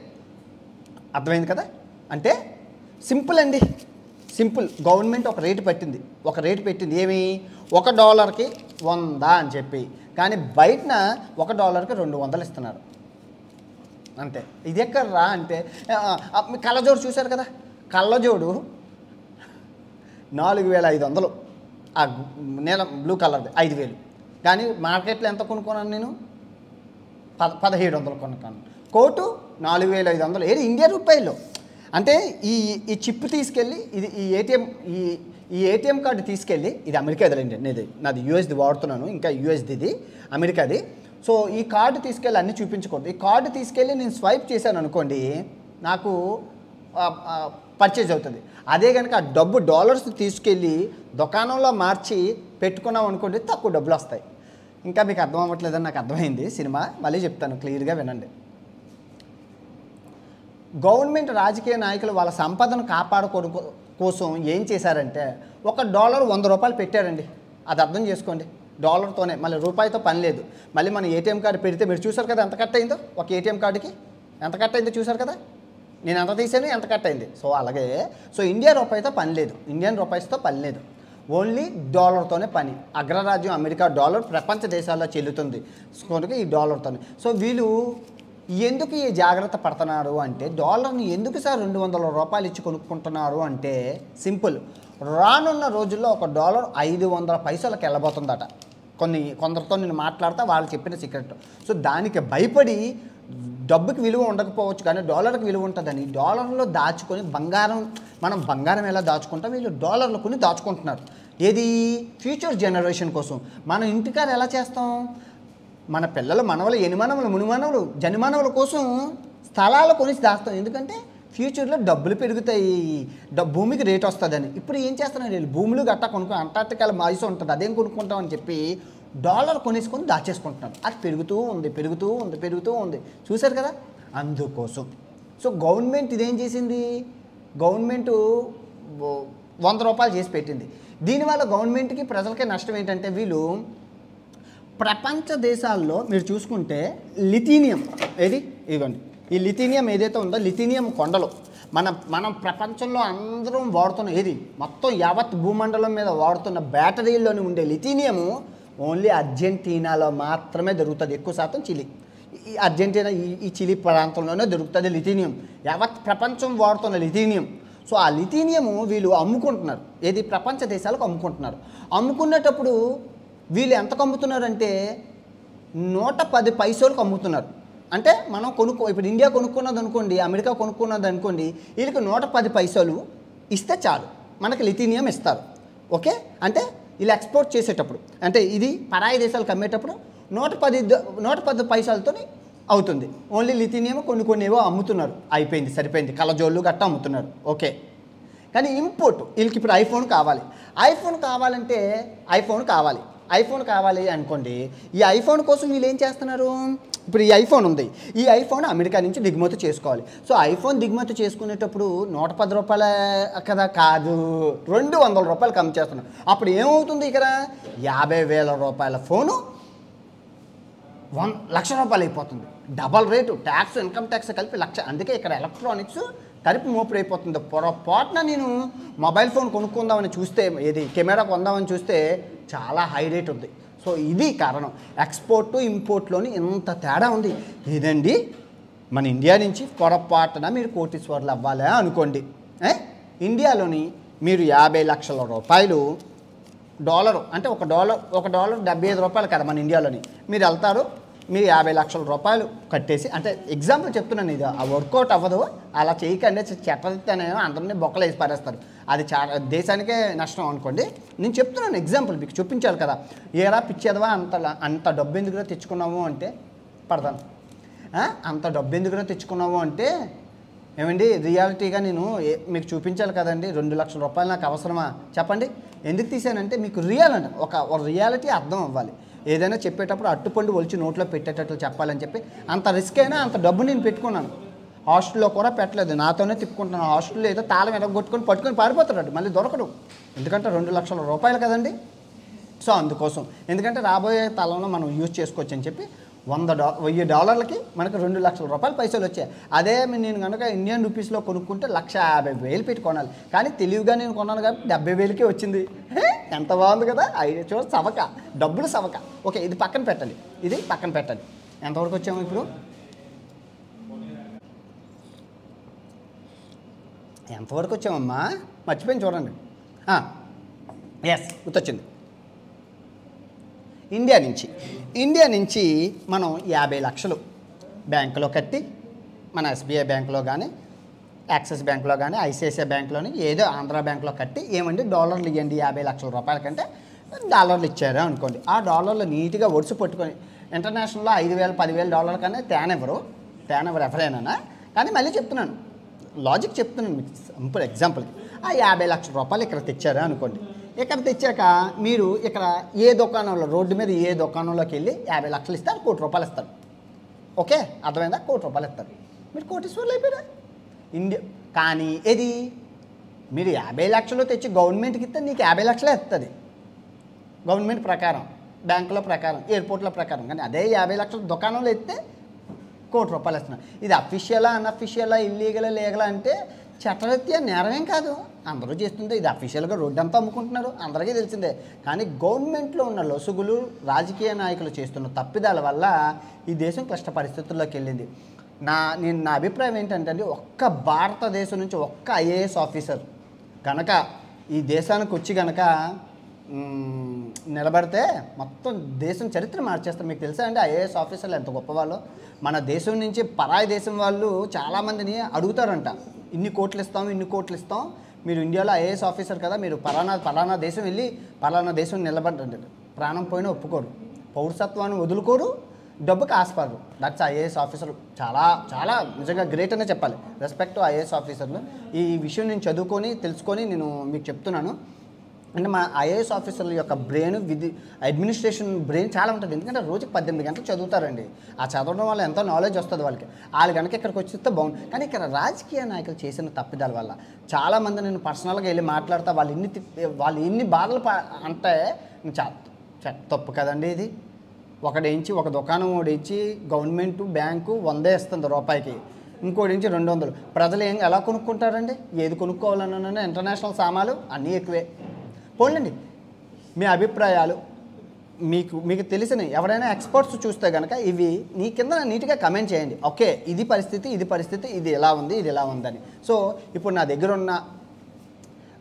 అర్థమైంది కదా? అంటే సింపుల్ అండి. సింపుల్ గవర్నమెంట్ ఒక రేటు పెట్టింది. ఒక రేటు పెట్టింది. ఏమి? ఒక డాలర్కి వంద అని చెప్పి. కానీ బయటన ఒక డాలర్కి రెండు వందలు ఇస్తున్నారు. అంతే. ఇది ఎక్కడ రా అంటే మీ కళ్ళజోడు చూశారు కదా? కళ్ళజోడు నాలుగు వేల ఐదు వందలు. ఆ నేల బ్లూ కలర్ది ఐదు వేలు. కానీ మార్కెట్లో ఎంత కొనుక్కున్నాను నేను? పద పదహేడు వందలు కొనుక్కాను కోటు నాలుగు వేల ఐదు వందలు. ఏది? ఇండియా రూపాయలు అంటే ఈ ఈ చిప్ తీసుకెళ్ళి ఇది ఈ ఏటీఎం ఈ ఈ ఏటీఎం కార్డు తీసుకెళ్ళి ఇది అమెరికాదిలేండి నేను నాది యూఎస్ది వాడుతున్నాను ఇంకా యూఎస్ది ఇది అమెరికాది. సో ఈ కార్డు తీసుకెళ్ళి అన్నీ చూపించకూడదు. ఈ కార్డు తీసుకెళ్ళి నేను స్వైప్ చేశాను అనుకోండి నాకు పర్చేజ్ అవుతుంది. అదే కనుక ఆ డబ్బు డాలర్స్ తీసుకెళ్ళి దుకాణంలో మార్చి పెట్టుకున్నాం అనుకోండి తక్కువ డబ్బులు వస్తాయి. ఇంకా మీకు అర్థం అవ్వట్లేదని నాకు అర్థమైంది సినిమా మళ్ళీ చెప్తాను క్లియర్గా వినండి. గవర్నమెంట్ రాజకీయ నాయకులు వాళ్ళ సంపదను కాపాడుకోవడం కోసం ఏం చేశారంటే ఒక డాలర్ వంద రూపాయలు పెట్టారండి. అది అర్థం చేసుకోండి. డాలర్తోనే మళ్ళీ రూపాయితో పని లేదు. మళ్ళీ మన ఏటీఎం కార్డు పెడితే మీరు చూసారు కదా ఎంత కట్ అయిందో? ఒక ఏటీఎం కార్డుకి ఎంత కట్ అయిందో చూసారు కదా? నేను ఎంత తీసాను ఎంత కట్ అయింది? సో అలాగే సో ఇండియా రూపాయితో పని లేదు. ఇండియన్ రూపాయిస్తో పని లేదు. ఓన్లీ డాలర్తోనే పని. అగ్రరాజ్యం అమెరికా డాలర్ ప్రపంచ దేశాల్లో చెల్లుతుంది. కనుక ఈ డాలర్తోనే. సో వీళ్ళు ఎందుకు ఈ జాగ్రత్త పడుతున్నారు అంటే డాలర్ని ఎందుకు సార్ రెండు వందల రూపాయలు ఇచ్చి కొనుక్కుంటున్నారు అంటే సింపుల్. రానున్న రోజుల్లో ఒక డాలర్ ఐదు వందల పైసలకు వెళ్ళబోతుందట. కొన్ని కొందరితో నేను మాట్లాడితే వాళ్ళు చెప్పిన సీక్రెట్. సో దానికి భయపడి డబ్బుకి విలువ ఉండకపోవచ్చు కానీ డాలర్కి విలువ ఉంటుందని డాలర్లో దాచుకొని బంగారం మనం బంగారం ఎలా దాచుకుంటాం? వీళ్ళు డాలర్లు కొని దాచుకుంటున్నారు. ఏది? ఫ్యూచర్ జనరేషన్ కోసం. మనం ఇంటికారు ఎలా చేస్తాం? మన పిల్లలు మనవలు ఎనిమానవులు మునిమానవులు జనిమానవుల కోసం స్థలాలు కొని దాస్తాం. ఎందుకంటే ఫ్యూచర్లో డబ్బులు పెరుగుతాయి. భూమికి రేట్ వస్తుందని. ఇప్పుడు ఏం చేస్తున్నారు వీళ్ళు? భూములు గట్టా కొనుక్కో అంటార్టికాల మాయిస్ ఉంటుంది అదేం కొనుక్కుంటామని చెప్పి డాలర్ కొనేసుకొని దాచేసుకుంటున్నారు. అది పెరుగుతూ ఉంది పెరుగుతూ ఉంది పెరుగుతూ ఉంది. చూశారు కదా? అందుకోసం. సో గవర్నమెంట్ ఇదేం చేసింది? గవర్నమెంట్ వంద రూపాయలు చేసి పెట్టింది. దీనివల్ల గవర్నమెంట్కి ప్రజలకి నష్టం ఏంటంటే వీళ్ళు ప్రపంచ దేశాల్లో మీరు చూసుకుంటే లిథీనియం ఏది? ఇదిగోండి. ఈ లిథీనియం ఏదైతే ఉందో లిథీనియం కొండలు. మన మనం ప్రపంచంలో అందరం వాడుతున్న ఏది? మొత్తం యావత్ భూమండలం మీద వాడుతున్న బ్యాటరీల్లోని ఉండే లిథీనియము ఓన్లీ అర్జెంటీనాలో మాత్రమే దొరుకుతుంది. ఎక్కువ శాతం చిలీ. ఈ అర్జెంటీనా ఈ ఈ చిలీ ప్రాంతంలోనే దొరుకుతుంది లిథీనియం. యావత్ ప్రపంచం వాడుతున్న లిథీనియం. సో ఆ లిథీనియము వీళ్ళు అమ్ముకుంటున్నారు. ఏది? ప్రపంచ దేశాలకు అమ్ముకుంటున్నారు. అమ్ముకునేటప్పుడు వీళ్ళు ఎంతకు అమ్ముతున్నారంటే నూట పది పైసలకు అమ్ముతున్నారు అంటే మనం కొనుక్కో ఇప్పుడు ఇండియా కొనుక్కున్నది అనుకోండి అమెరికా కొనుక్కున్నది అనుకోండి వీళ్ళకి నూట పది పైసలు ఇస్తే చాలు. మనకి లిథీనియం ఇస్తారు. ఓకే? అంటే వీళ్ళు ఎక్స్పోర్ట్ చేసేటప్పుడు అంటే ఇది పరాయి దేశాలకు అమ్మేటప్పుడు నూట పది నూట పది పైసలతో అవుతుంది. ఓన్లీ లిథీనియం కొన్ని కొన్ని ఏవో అమ్ముతున్నారు. అయిపోయింది సరిపోయింది. కళ్ళజోళ్ళు గట్టా అమ్ముతున్నారు. ఓకే? కానీ ఇంపోర్ట్ వీళ్ళకి ఇప్పుడు ఐఫోన్ కావాలి. ఐఫోన్ కావాలంటే ఐఫోన్ కావాలి. ఐఫోన్ కావాలి అనుకోండి ఈ ఐఫోన్ కోసం వీళ్ళు ఏం చేస్తున్నారు? ఇప్పుడు ఈ ఐఫోన్ ఉంది. ఈ ఐఫోన్ అమెరికా నుంచి దిగుమతి చేసుకోవాలి. సో ఐఫోన్ దిగుమతి చేసుకునేటప్పుడు నూట పది రూపాయల కదా కాదు రెండు వందల రూపాయలు కమ్ చేస్తున్నారు. అప్పుడు ఏమవుతుంది ఇక్కడ? యాభై వేల రూపాయల ఫోను వన్ లక్ష రూపాయలు అయిపోతుంది. Double rate tax income tax కలిపి లక్ష. అందుకే ఇక్కడ ఎలక్ట్రానిక్స్ కలిపి మోపుడు అయిపోతుంది పొరపాటున నేను మొబైల్ ఫోన్ కొనుక్కుందామని చూస్తే ఏది కెమెరా కొందామని చూస్తే చాలా హై రేట్ ఉంది. సో ఇది కారణం. ఎక్స్పోర్ట్ ఇంపోర్ట్లోని ఇంత తేడా ఉంది. ఇదండి మన ఇండియా నుంచి పొరపాటున మీరు కోటీశ్వర్లు అవ్వాలా అనుకోండి. ఇండియాలోని మీరు యాభై లక్షల రూపాయలు డాలరు అంటే ఒక డాలర్ ఒక డాలర్ డెబ్బై ఐదు రూపాయలు కదా మన ఇండియాలోని. మీరు వెళ్తారు మీరు యాభై లక్షల రూపాయలు కట్టేసి అంటే ఎగ్జాంపుల్ చెప్తున్నాను ఇది. ఆ వర్కౌట్ అవ్వదు. అలా చేయకండి. చెట్టనే అందరినీ బొక్కలు వేసి పారేస్తారు. అది చాలా దేశానికే నష్టం అనుకోండి. నేను చెప్తున్నాను ఎగ్జాంపుల్ మీకు చూపించాలి కదా. ఏరా పిచ్చేదవా? అంత అంత డబ్బు ఎందుకు తెచ్చుకున్నాము అంటే పడతాను. అంత డబ్బు ఎందుకురా తెచ్చుకున్నావు అంటే ఏమండి? రియాలిటీగా నేను మీకు చూపించాలి కదండి. రెండు లక్షల రూపాయలు నాకు అవసరమా? చెప్పండి. ఎందుకు తీసానంటే మీకు రియల్ అంట. ఒక రియాలిటీ అర్థం అవ్వాలి. ఏదైనా చెప్పేటప్పుడు అట్టుపండు ఒలిచి నోట్లో పెట్టేటట్లు చెప్పాలని చెప్పి అంత రిస్క్ అయినా అంత డబ్బు నేను పెట్టుకున్నాను. హాస్టల్లో కూడా పెట్టలేదు. నాతోనే తిప్పుకుంటున్నాను. హాస్టల్లో ఏదో తాళం ఎడగొట్టుకొని పట్టుకొని పారిపోతాడు. మళ్ళీ దొరకడు. ఎందుకంటే రెండు లక్షల రూపాయలు కదండి. సో అందుకోసం. ఎందుకంటే రాబోయే తలంలో మనం యూజ్ చేసుకోవచ్చు అని చెప్పి వంద డా వెయ్యి డాలర్లకి మనకు రెండు లక్షల రూపాయలు పైసలు వచ్చాయి. అదే నేను కనుక ఇండియన్ రూపీస్లో కొనుక్కుంటే లక్ష యాభై వేలు పెట్టి కొనాలి. కానీ తెలివిగా నేను కొన్నాను కాబట్టి డెబ్బై వేలకే వచ్చింది. ఎంత బాగుంది కదా. ఐడియా చూడ సవక. డబ్బులు సవక. ఓకే ఇది పక్కన పెట్టాలి ఇది పక్కన పెట్టాలి ఎంతవరకు వచ్చాము ఇప్పుడు? ఎంతవరకు వచ్చామమ్మా? మర్చిపోయింది చూడండి. ఎస్ గుర్తొచ్చింది. ఇండియా నుంచి. ఇండియా నుంచి మనం యాభై లక్షలు బ్యాంకులో కట్టి మన ఎస్బీఐ బ్యాంకులో కానీ యాక్సిస్ బ్యాంకులో కానీ ఐసిఐసిఐ బ్యాంకులోని ఏదో ఆంధ్ర బ్యాంకులో కట్టి ఏమండి డాలర్లు ఇవ్వండి యాభై లక్షల రూపాయల కంటే డాలర్లు ఇచ్చారు అనుకోండి. ఆ డాలర్లు నీట్గా ఒడిసి పట్టుకొని ఇంటర్నేషనల్లో ఐదు వేలు పదివేలు డాలర్ల కన్నా తేనెవరు తేనెవరు ఎవరైనా కానీ మళ్ళీ చెప్తున్నాను. లాజిక్ చెప్తున్నాను మీకు సింపుల్ ఎగ్జాంపుల్కి. ఆ యాభై లక్షల రూపాయలు ఇక్కడ తెచ్చారు అనుకోండి. ఇక్కడ తెచ్చాక మీరు ఇక్కడ ఏ దుకాణంలో రోడ్డు మీద ఏ దుకాణంలోకి వెళ్ళి యాభై లక్షలు ఇస్తారు కోటి రూపాయలు ఇస్తారు. ఓకే? అర్థమైందా? కోటి రూపాయలు ఇస్తారు. మీరు కోటీశ్వర్లు అయిపోయారా ఇండియా కానీ ఏది? మీరు యాభై లక్షలు తెచ్చి గవర్నమెంట్కి ఇస్తే నీకు యాభై లక్షలే ఇస్తుంది గవర్నమెంట్ ప్రకారం బ్యాంకుల ప్రకారం ఎయిర్పోర్ట్ల ప్రకారం. కానీ అదే యాభై లక్షల దుకాణంలో ఇస్తే కోటి రూపాయలు ఇస్తున్నారు. ఇది అఫీషియలా అన్అఫీషియలా ఇల్లీగలా లీగలా అంటే చట్టరీత్యా నేరమేం కాదు. అందరూ చేస్తుంది ఇది అఫీషియల్గా రోడ్డు అంతా అమ్ముకుంటున్నారు. అందరికీ తెలిసిందే. కానీ గవర్నమెంట్లో ఉన్న లొసుగులు రాజకీయ నాయకులు చేస్తున్న తప్పిదాల వల్ల ఈ దేశం క్లిష్ట పరిస్థితుల్లోకి వెళ్ళింది. నా నేను నా అభిప్రాయం ఏంటంటే అండి ఒక్క భారతదేశం నుంచి ఒక్క ఐఏఎస్ ఆఫీసర్ కనుక ఈ దేశానికి వచ్చి కనుక నిలబడితే మొత్తం దేశం చరిత్ర మార్చేస్తారు మీకు తెలుసా అండి ఐఏఎస్ ఆఫీసర్లు ఎంత గొప్పవాళ్ళు? మన దేశం నుంచి పరాయి దేశం వాళ్ళు చాలామందిని అడుగుతారంట. ఇన్ని కోట్లు ఇస్తాం ఇన్ని కోట్లు ఇస్తాం. మీరు ఇండియాలో ఐఏఎస్ ఆఫీసర్ కదా మీరు పలానా పలానా దేశం వెళ్ళి పలానా దేశం నిలబడండి ప్రాణం పోయినా ఒప్పుకోరు. పౌరసత్వాన్ని వదులుకోరు డబ్బుకి ఆస్పడరు దట్స్ ఐఏఎస్ ఆఫీసర్. చాలా చాలా నిజంగా గ్రేట్ అనే చెప్పాలి. రెస్పెక్ట్ ఐఏఎస్ ఆఫీసర్లు. ఈ విషయం నేను చదువుకొని తెలుసుకొని నేను మీకు చెప్తున్నాను. అంటే మా ఐఏఎస్ ఆఫీసర్ల యొక్క బ్రెయిన్ విధి అడ్మినిస్ట్రేషన్ బ్రెయిన్ చాలా ఉంటుంది. ఎందుకంటే రోజుకి పద్దెనిమిది గంటలు చదువుతారండి. ఆ చదవడం వల్ల ఎంతో నాలెడ్జ్ వస్తుంది వాళ్ళకి. వాళ్ళు కనుక ఇక్కడికి వచ్చిస్తే బాగుంది కానీ ఇక్కడ రాజకీయ నాయకులు చేసిన తప్పిదాల వల్ల చాలామంది నేను పర్సనల్గా వెళ్ళి మాట్లాడతా వాళ్ళు ఇన్ని వాళ్ళు ఇన్ని బాధలు అంటే చా తప్పు కదండి ఇది. ఒకడేంచి ఒక దుకాణం ఓడించి గవర్నమెంట్ బ్యాంకు వందే ఇస్తుంది రూపాయికి. ఇంకోటించి రెండు వందలు. ప్రజలు ఏం ఎలా కొనుక్కుంటారండి? ఏది కొనుక్కోవాలన్నా ఇంటర్నేషనల్ సామాలు అన్నీ ఎక్కువే. పోన్లండి. మీ అభిప్రాయాలు మీకు మీకు తెలిసిన ఎవరైనా ఎక్స్పర్ట్స్ చూస్తే కనుక ఇవి నీ కింద నీట్గా కమెంట్ చేయండి. ఓకే ఇది పరిస్థితి ఇది పరిస్థితి ఇది ఎలా ఉంది ఇది ఎలా ఉందని. సో ఇప్పుడు నా దగ్గర ఉన్న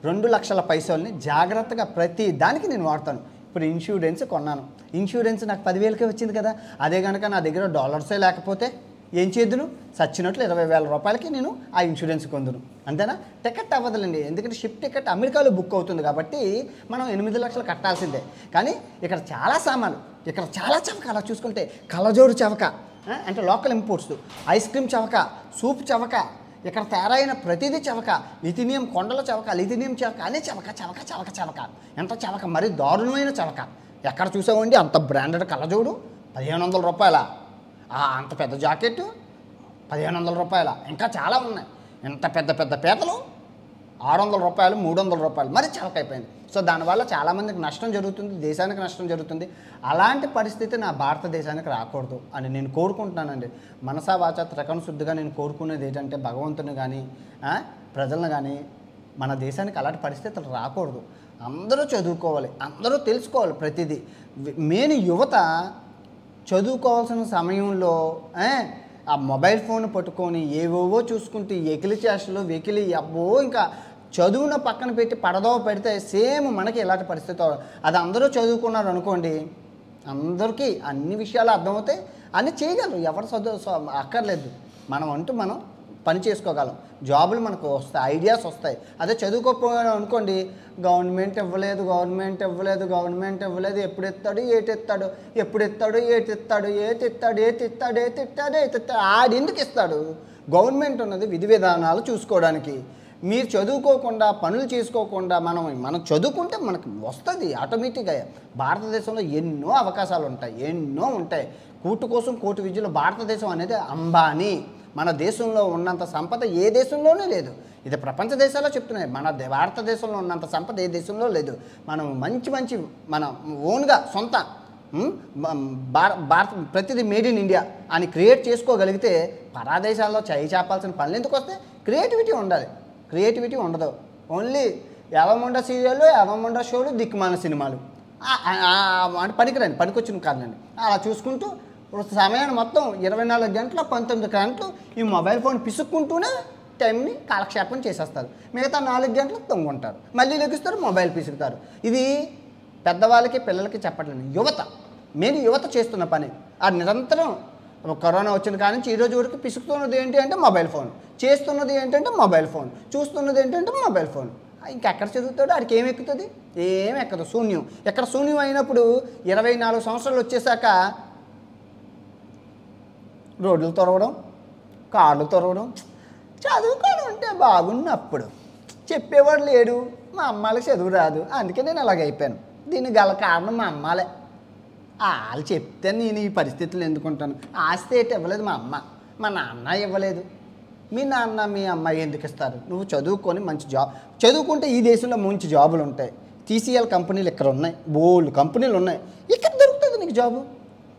రెండు లక్షల పైసల్ని జాగ్రత్తగా ప్రతి దానికి నేను వాడతాను. ఇప్పుడు ఇన్సూరెన్స్ కొన్నాను. ఇన్సూరెన్స్ నాకు పదివేలకే వచ్చింది కదా. అదే కనుక నా దగ్గర డాలర్సే లేకపోతే ఏం చేద్దును? సచ్చినట్లు ఇరవై వేల రూపాయలకి నేను ఆ ఇన్సూరెన్స్ కొందును. అంతేనా? టికెట్ అవ్వదులండి. ఎందుకంటే షిప్ టికెట్ అమెరికాలో బుక్ అవుతుంది కాబట్టి మనం ఎనిమిది లక్షలు కట్టాల్సిందే. కానీ ఇక్కడ చాలా సామాన్లు. ఇక్కడ చాలా చవక. అలా చూసుకుంటే కలజోరు చవక అంటే లోకల్ ఇంపోర్ట్స్ ఐస్ క్రీమ్ చవక సూప్ చవక ఇక్కడ తయారైన ప్రతిదీ చవక లిథినియం కొండల చవక లిథినియం చవక అనే చవక చవక చవక చవక. ఎంత చవక? మరి దారుణమైన చవక. ఎక్కడ చూసామండి అంత బ్రాండెడ్ కలజోడు పదిహేను వందల రూపాయల? అంత పెద్ద జాకెట్ పదిహేను వందల రూపాయల? ఇంకా చాలా ఉన్నాయి. ఇంత పెద్ద పెద్ద పీతలు? ఆరు వందల రూపాయలు మూడు వందల రూపాయలు. మరి చవకైపోయింది. అయిపోయింది సో దానివల్ల చాలామందికి నష్టం జరుగుతుంది దేశానికి నష్టం జరుగుతుంది. అలాంటి పరిస్థితి నా భారతదేశానికి రాకూడదు అని నేను కోరుకుంటున్నానండి. మనసా వాచ త్రకం శుద్ధిగా నేను కోరుకునేది ఏంటంటే భగవంతుని కానీ ప్రజలను కానీ మన దేశానికి అలాంటి పరిస్థితులు రాకూడదు. అందరూ చదువుకోవాలి అందరూ తెలుసుకోవాలి ప్రతిదీ. మెయిన్ యువత చదువుకోవాల్సిన సమయంలో ఆ మొబైల్ ఫోన్ పట్టుకొని ఏవేవో చూసుకుంటూ ఎకిలి చేష్టలు వెకిలి అబ్బో ఇంకా చదువున పక్కన పెట్టి పడదోవ పెడితే సేమ్ మనకి ఇలాంటి పరిస్థితి అది అందరూ చదువుకున్నారు అనుకోండి అందరికీ అన్ని విషయాలు అర్థమవుతాయి అన్నీ చేయగలరు ఎవరు చదువు అక్కర్లేదు. మనం అంటూ మనం పని చేసుకోగలం. జాబులు మనకు వస్తాయి ఐడియాస్ వస్తాయి. అదే చదువుకోకపోయాను అనుకోండి గవర్నమెంట్ ఇవ్వలేదు గవర్నమెంట్ ఇవ్వలేదు గవర్నమెంట్ ఇవ్వలేదు ఎప్పుడు ఇస్తాడు ఏటి ఎత్తాడు ఎప్పుడు ఇస్తాడు ఏటి ఇస్తాడు ఏటి ఇస్తాడు ఏటి ఇస్తాడు ఏటి ఇస్తాడు ఏటి ఇస్తాడు ఆడెందుకు ఇస్తాడు? గవర్నమెంట్ ఉన్నది విధి విధానాలు చూసుకోవడానికి. మీరు చదువుకోకుండా పనులు చేసుకోకుండా మనం మనం చదువుకుంటే మనకు వస్తుంది ఆటోమేటిక్గా. భారతదేశంలో ఎన్నో అవకాశాలు ఉంటాయి ఎన్నో ఉంటాయి. కూటు కోసం కోటి విద్యలో భారతదేశం అనేది అంబానీ. మన దేశంలో ఉన్నంత సంపద ఏ దేశంలోనే లేదు. ఇది ప్రపంచ దేశాల్లో చెప్తున్నాయి. మన భారతదేశంలో ఉన్నంత సంపద ఏ దేశంలో లేదు. మనం మంచి మంచి మన ఓన్గా సొంత భార- భారత ప్రతిదీ మేడ్ ఇన్ ఇండియా అని క్రియేట్ చేసుకోగలిగితే పరాదేశాల్లో చేయి చేపాల్సిన పనులు ఎందుకు వస్తే క్రియేటివిటీ ఉండాలి. క్రియేటివిటీ ఉండదు. ఓన్లీ యవముండ సీరియళ్ళు యవముండ షోలు దిక్కుమాల సినిమాలు. అంటే పనికిరండి పనికొచ్చిన కారణండి అలా చూసుకుంటూ సమయాన్ని మొత్తం ఇరవై నాలుగు గంటల పంతొమ్మిది గంటలు ఈ మొబైల్ ఫోన్ పిసుక్కుంటూనే టైంని కాలక్షేపం చేసేస్తారు. మిగతా నాలుగు గంటలు తొంగుంటారు. మళ్ళీ లెగుస్తారు మొబైల్ పిసుకుతారు. ఇది పెద్దవాళ్ళకి పిల్లలకి చెప్పట్లేదు. యువత నేను యువత చేస్తున్న పని. ఆ నిరంతరం కరోనా వచ్చిన కాడి నుంచి ఈరోజు వరకు పిసుకుతున్నది ఏంటి అంటే మొబైల్ ఫోన్. చేస్తున్నది ఏంటంటే మొబైల్ ఫోన్. చూస్తున్నది ఏంటంటే మొబైల్ ఫోన్. ఇంకెక్కడ చదువుతాడు? ఆడికి ఏం ఎక్కుతుంది? ఏం ఎక్కదు? శూన్యం. ఎక్కడ శూన్యం అయినప్పుడు ఇరవై నాలుగు సంవత్సరాలు వచ్చేసాక రోడ్లు తొరవడం కార్లు తొరవడం చదువుకొని ఉంటే బాగున్నప్పుడు. చెప్పేవాడు లేడు మా అమ్మాలకి చదువు రాదు. అందుకే నేను అలాగ అయిపోయాను. దీనికి గల కారణం మా అమ్మాలే. వాళ్ళు చెప్తే నేను ఈ పరిస్థితులు ఎందుకుంటాను? ఆస్తి ఏంటి ఇవ్వలేదు మా అమ్మ. మా నాన్న ఇవ్వలేదు. మీ నాన్న మీ అమ్మాయి ఎందుకు ఇస్తారు? నువ్వు చదువుకొని మంచి జాబ్. చదువుకుంటే ఈ దేశంలో మంచి జాబులు ఉంటాయి టీసీఎల్ కంపెనీలు ఇక్కడ ఉన్నాయి బోల్డ్ కంపెనీలు ఉన్నాయి ఇక్కడ దొరుకుతుంది నీకు జాబు?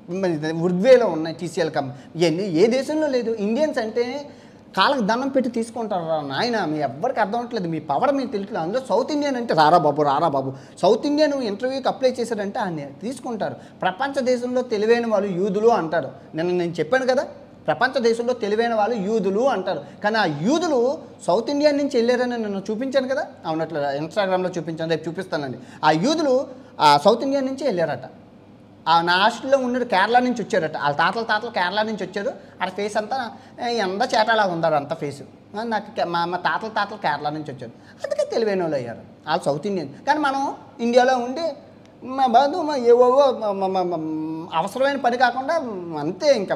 మరి ఉర్వేలో ఉన్నాయి టీసీఎల్ కంపెనీ ఇవన్నీ ఏ దేశంలో లేదు. ఇండియన్స్ అంటే కాళ్ళకి దండం పెట్టి తీసుకుంటారా నాయన. మీ ఎవ్వరికి అర్థం అవట్లేదు. మీ పవర్ మీకు తెలియట్లేదు అందులో సౌత్ ఇండియన్ అంటే రారా బాబు రారా బాబు. సౌత్ ఇండియన్ ఇంటర్వ్యూకి అప్లై చేశారంటే ఆయన తీసుకుంటారు. ప్రపంచ దేశంలో తెలివైన వాళ్ళు యూదులు అంటారు. నిన్న నేను చెప్పాను కదా. ప్రపంచ దేశంలో తెలివైన వాళ్ళు యూదులు అంటారు. కానీ ఆ యూదులు సౌత్ ఇండియా నుంచి వెళ్ళారని నేను చూపించాను కదా. అవునట్లు ఇన్స్టాగ్రామ్లో చూపించాను రేపు చూపిస్తానండి. ఆ యూదులు ఆ సౌత్ ఇండియా నుంచి వెళ్ళారట. నా హాస్టల్లో ఉన్నాడు కేరళ నుంచి వచ్చాడట వాళ్ళ తాతల తాతలు కేరళ నుంచి వచ్చారు. ఆ ఫేస్ అంతా ఎంత చేటలా ఉన్నాడు అంత ఫేసు నాకు మా మా తాతల తాతలు కేరళ నుంచి వచ్చారు. అందుకే తెలివైన వాళ్ళు అయ్యారు. వాళ్ళు సౌత్ ఇండియన్ కానీ మనం ఇండియాలో ఉండి మా బాధ మా ఏవోవో అవసరమైన పని కాకుండా అంతే ఇంకా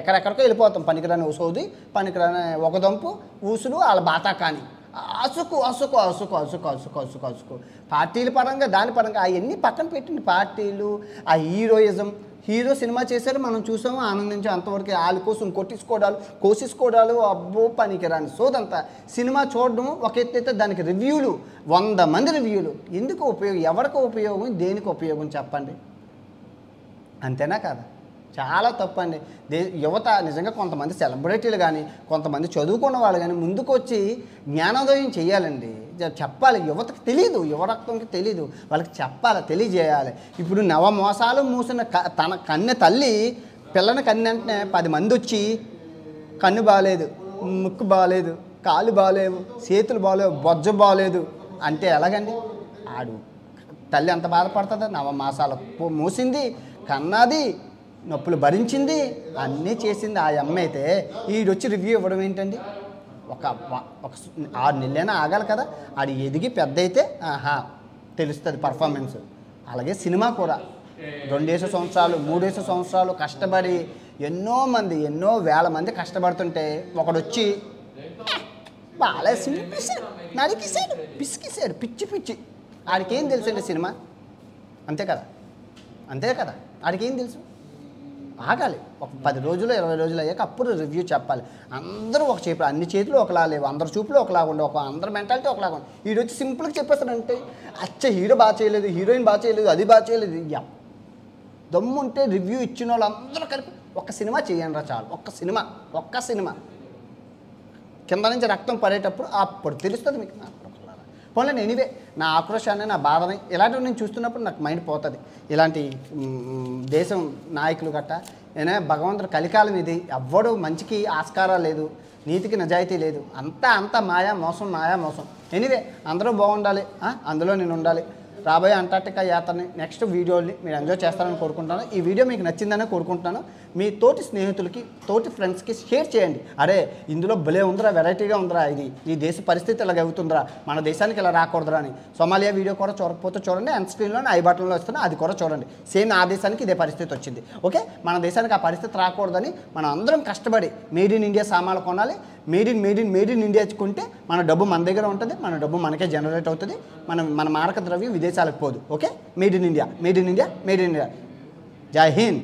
ఎక్కడెక్కడికో వెళ్ళిపోతాం. పనికిరాని సౌది పనికిరాని ఒక దంపు ఊసులు వాళ్ళ బాతా కానీ అసుకు అసుకు అసుకు అసుకు అసుకు అసుకు అసుకు. పార్టీల పరంగా దాని పరంగా అవన్నీ పక్కన పెట్టింది పార్టీలు ఆ హీరోయిజం. హీరో సినిమా చేశారు మనం చూసాము ఆనందించాం. అంతవరకు వాళ్ళ కోసం కొట్టించుకోవడాలు కోసేసుకోవడాలు అబ్బో పనికిరాని సోదంతా. సినిమా చూడడం ఒక ఎత్తైతే దానికి రివ్యూలు వంద మంది రివ్యూలు. ఎందుకు ఉపయోగం ఎవరికి ఉపయోగం దేనికి ఉపయోగం చెప్పండి? అంతేనా కదా? చాలా తప్పండి. దే యువత నిజంగా కొంతమంది సెలబ్రిటీలు కానీ కొంతమంది చదువుకున్న వాళ్ళు కానీ ముందుకు వచ్చి జ్ఞానోదయం చేయాలండి చెప్పాలి. యువతకు తెలియదు యువరక్తంకి తెలియదు వాళ్ళకి చెప్పాలి తెలియజేయాలి. ఇప్పుడు నవమోసాలు మూసిన తన కన్నె తల్లి పిల్లని కన్నెంటనే పది మంది వచ్చి కన్ను బాగాలేదు ముక్కు బాగాలేదు కాలు బాగాలేవు చేతులు బాగాలేవు బొజ్జ బాగాలేదు అంటే ఎలాగండి? ఆడు తల్లి ఎంత బాధపడుతుందో? నవమాసాలు మూసింది కన్నది నొప్పులు భరించింది అన్నీ చేసింది ఆ అమ్మ అయితే. ఈడొచ్చి రివ్యూ ఇవ్వడం ఏంటండి? ఒక ఒక ఆరు నెలలైనా ఆగాలి కదా. ఆడు ఎదిగి పెద్ద అయితే ఆహా తెలుస్తుంది పర్ఫార్మెన్స్ అలాగే సినిమా కూడా. రెండేసి సంవత్సరాలు మూడేసి సంవత్సరాలు కష్టపడి ఎన్నో మంది ఎన్నో వేల మంది కష్టపడుతుంటే ఒకడొచ్చి బాగా సింపేశాడు నరికేశాడు పిసికిసాడు పిచ్చి పిచ్చి. ఆడికేం తెలుసండి సినిమా? అంతే కదా. అంతే కదా. ఆడికేం తెలుసు? ఆగాలి. ఒక పది రోజులు ఇరవై రోజులు అయ్యాక అప్పుడు రివ్యూ చెప్పాలి. అందరూ ఒక చేపలు అన్ని చేతులు ఒకలా లేవు. అందరు చూపులు ఒకలాగా ఉండవు. ఒక అందరి మెంటాలిటీ ఒకలాగా ఉండవు. వీడు వచ్చి సింపుల్గా చెప్పేస్తాడంటే అచ్చ హీరో బాగా చేయలేదు హీరోయిన్ బాగా చేయలేదు అది బాగా చేయలేదు. యా. దమ్ము ఉంటే రివ్యూ ఇచ్చిన వాళ్ళు అందరూ కలిపి ఒక్క సినిమా చేయండి రా చాలు. ఒక్క సినిమా ఒక్క సినిమా. కింద నుంచి రక్తం పడేటప్పుడు అప్పుడు తెలుస్తుంది మీకు. నా ఎనీవే నా ఆక్రోశాన్ని నా బాధని ఇలాంటివి నేను చూస్తున్నప్పుడు నాకు మైండ్ పోతుంది. ఇలాంటి దేశం నాయకులు గట్ట ఏనా భగవంతుడు కలికాలం ఇది. ఎవ్వడు మంచికి ఆస్కారం లేదు నీతికి నిజాయితీ లేదు. అంతా అంతా మాయా మోసం మాయా మోసం. ఎనీవే అందరూ బాగుండాలి. అందులో నేను ఉండాలి. రాబోయే అంటార్టికా యాత్రని నెక్స్ట్ వీడియోని మీరు ఎంజాయ్ చేస్తారని కోరుకుంటాను ఈ వీడియో మీకు నచ్చిందని కోరుకుంటున్నాను. మీ తోటి స్నేహితులకి తోటి ఫ్రెండ్స్కి షేర్ చేయండి. అరే ఇందులో భలే ఉందిరా వెరైటీగా ఉందిరా ఇది. ఈ దేశ పరిస్థితి ఇలాగ అవుతుందిరా. మన దేశానికి ఇలా రాకూడదురా అని. సోమాలియా వీడియో కూడా చూడకపోతే చూడండి. అండ్ స్క్రీన్లోనే ఐ బటన్లో వస్తున్నా అది కూడా చూడండి. సేమ్ ఆ దేశానికి ఇదే పరిస్థితి వచ్చింది. ఓకే మన దేశానికి ఆ పరిస్థితి రాకూడదని మనం అందరం కష్టపడి మేడ్ ఇన్ ఇండియా సామాన్లు కొనాలి. Made in made in made in India కొంటే మన డబ్బు మన దగ్గర ఉంటుంది మన డబ్బు మనకే జనరేట్ అవుతుంది మన మన మారక ద్రవ్యం విదేశాలకు పోదు okay? Made in India made in India made in India. జై హింద్!